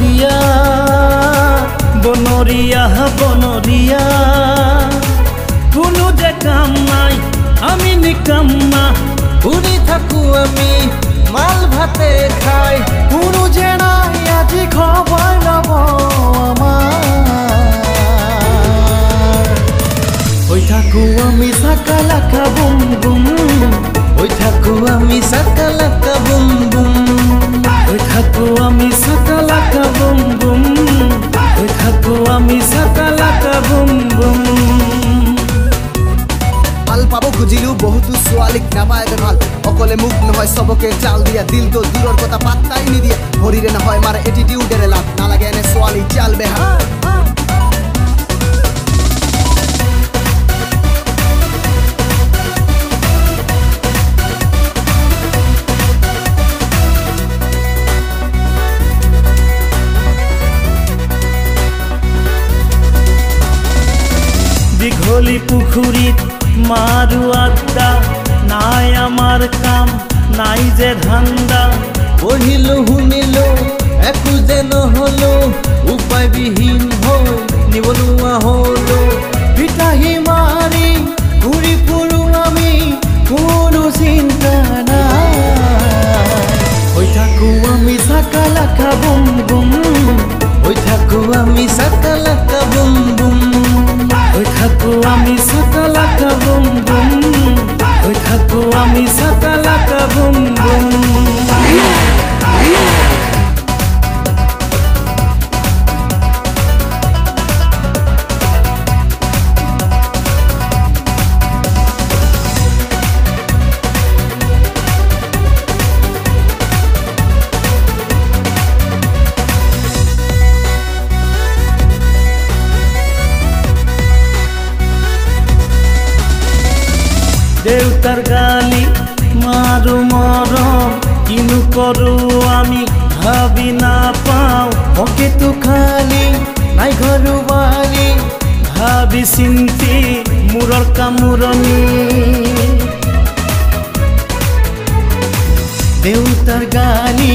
বনরিয়া বনরিয়া বনরিয়া। কোনো যে কাম নাই আমি নিকাম্মা ঘুরি থাকু আমি, মাল ভাতে খাই। কোনো যে নাই, আজি খবর লব আমার। হই থাকো আমি, সাকালাকা বুম বুম। ওই থাকু আমি সাকালাকা বুম ভালো পাব খুজিলো বহুতো ছোৱালীক নাপায় ভালো অকলে মোক নহয় চবকে জাল দিয়া দিলটো দূৰৰ কথা পাত্তাই নিদিয়ে। ভৰিৰে নহয় মাৰে এটিটিউডেৰে লাভ, নালাগে এনে ছোৱালী জাল বেহা পুখুৰীত মাৰো আড্ডা নাই আমাৰ কাম নাই যে ধান্দা। পঢ়িলো শুনিলো কৰো আমি ভাবি না পাও। ওকে তো খালি নাই ঘরু বাড়ি ভাবি চিন্তি মূরর কামুরনি। দেউতার গালি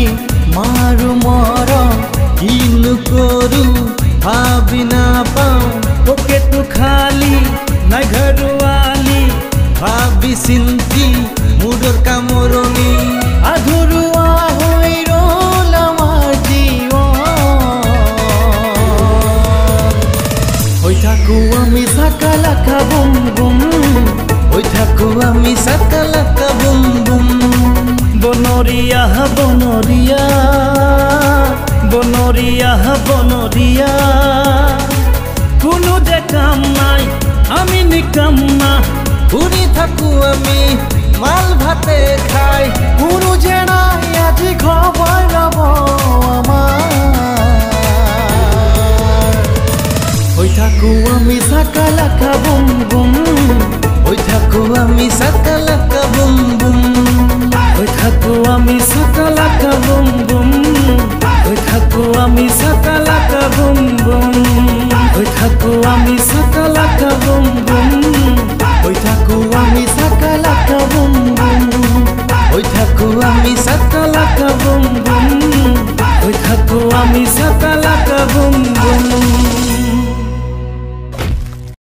আমি চাকালাকা বুম বুম। বনৰীয়া বনৰীয়া বনৰীয়া বনৰীয়া কোনো যে কাম নাই, আমি নিকাম্মা ঘূৰি থাকো আমি, মাল ভাতে খাই। কোনো যে নাই, আজি খবৰ ল'ব আমাৰ হৈ থাকো আমি চাকালাকা বুম বুম। হই থাকো আমি সাকালাকা বুম বুম হই থাকো আমি সাকালাকা বুম বুম হই থাকো আমি সাকালাকা বুম বুম হই থাকো আমি সাকালাকা বুম বুম হই থাকো আমি সাকালাকা বুম বুম হই থাকো আমি সাকালাকা বুম বুম হই থাকো আমি সাকালাকা বুম বুম